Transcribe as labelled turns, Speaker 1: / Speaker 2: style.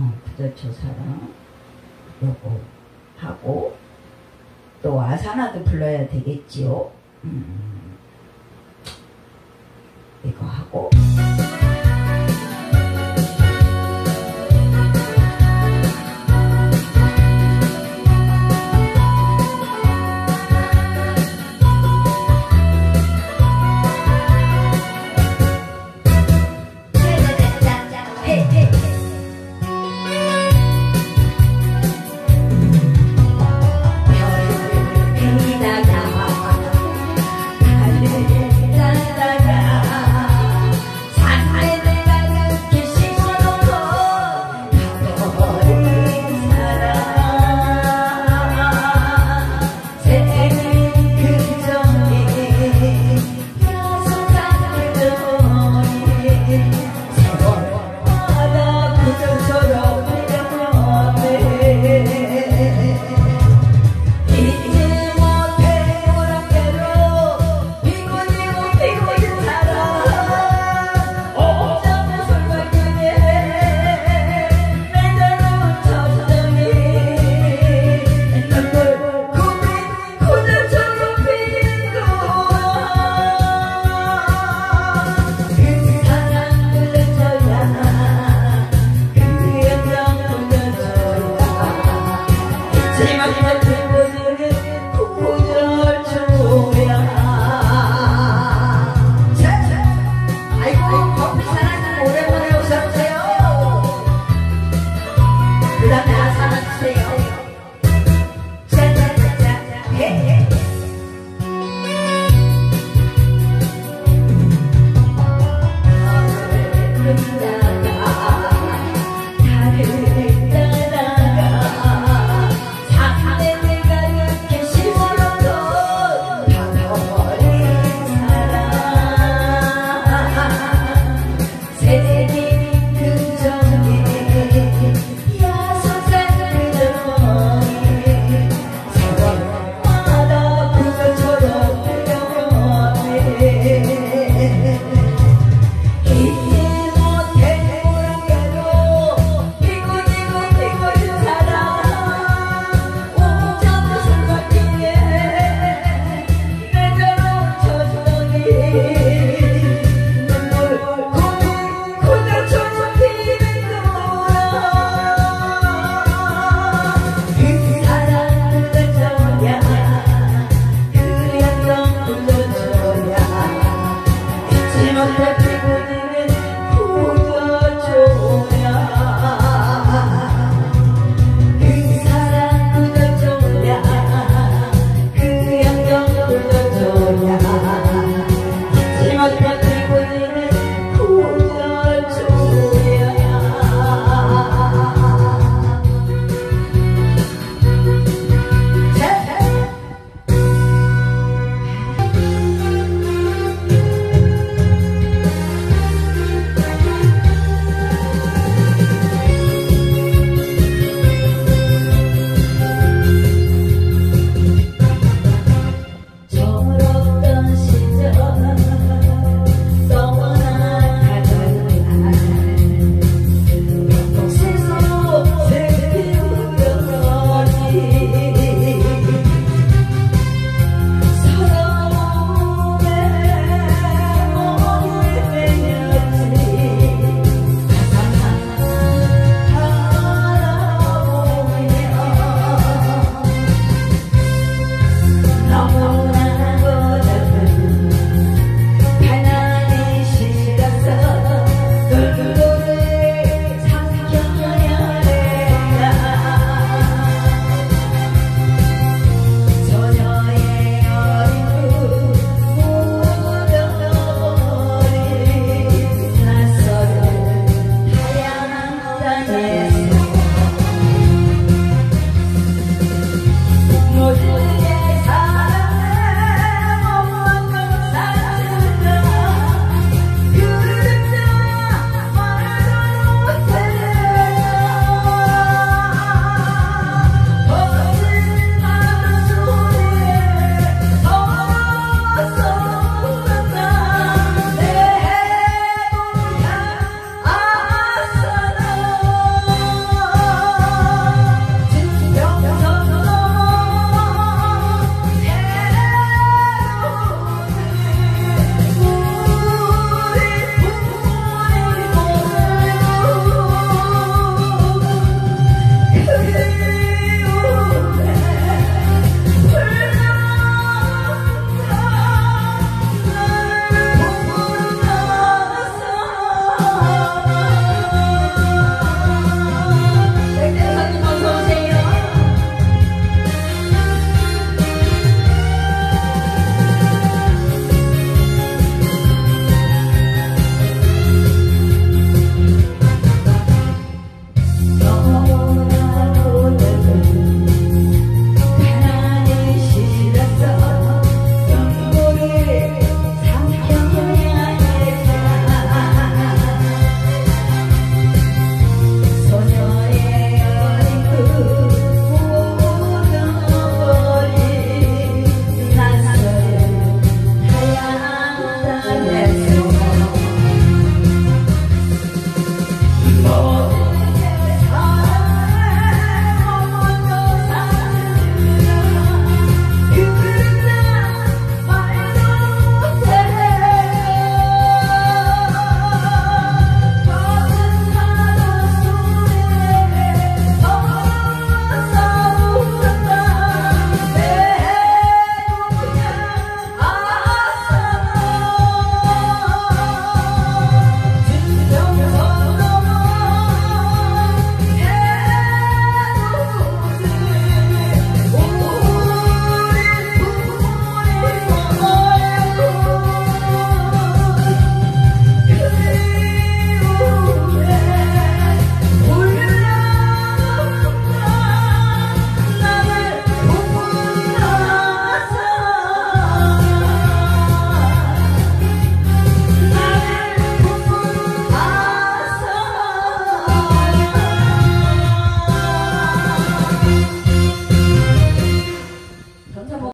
Speaker 1: 어, 부처초 사랑 요거 하고 또 아사나도 불러야 되겠지요. 음, 이거 하고